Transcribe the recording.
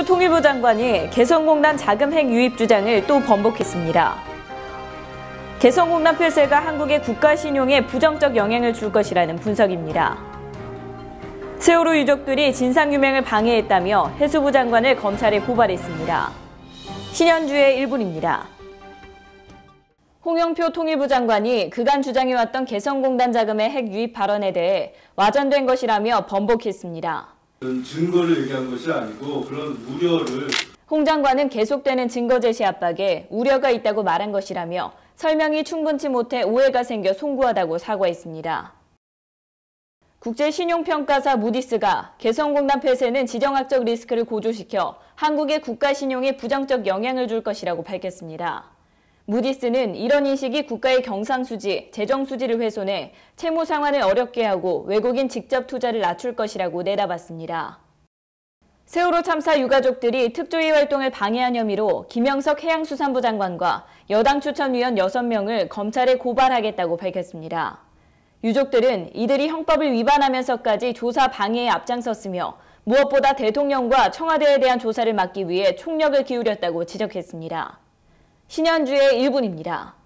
홍영표 통일부 장관이 개성공단 자금핵 유입 주장을 또 번복했습니다. 개성공단 폐쇄가 한국의 국가 신용에 부정적 영향을 줄 것이라는 분석입니다. 세월호 유족들이 진상규명을 방해했다며 해수부 장관을 검찰에 고발했습니다. 신현주의 일분입니다. 홍영표 통일부 장관이 그간 주장해왔던 개성공단 자금의 핵 유입 발언에 대해 와전된 것이라며 번복했습니다. 증거를 얘기한 것이 아니고 그런 우려를 홍 장관은 계속되는 증거 제시 압박에 우려가 있다고 말한 것이라며 설명이 충분치 못해 오해가 생겨 송구하다고 사과했습니다. 국제신용평가사 무디스가 개성공단 폐쇄는 지정학적 리스크를 고조시켜 한국의 국가 신용에 부정적 영향을 줄 것이라고 밝혔습니다. 무디스는 이런 인식이 국가의 경상수지, 재정수지를 훼손해 채무 상환을 어렵게 하고 외국인 직접 투자를 낮출 것이라고 내다봤습니다. 세월호 참사 유가족들이 특조위 활동을 방해한 혐의로 김영석 해양수산부 장관과 여당 추천위원 6명을 검찰에 고발하겠다고 밝혔습니다. 유족들은 이들이 형법을 위반하면서까지 조사 방해에 앞장섰으며 무엇보다 대통령과 청와대에 대한 조사를 막기 위해 총력을 기울였다고 지적했습니다. 신현주의 1분입니다.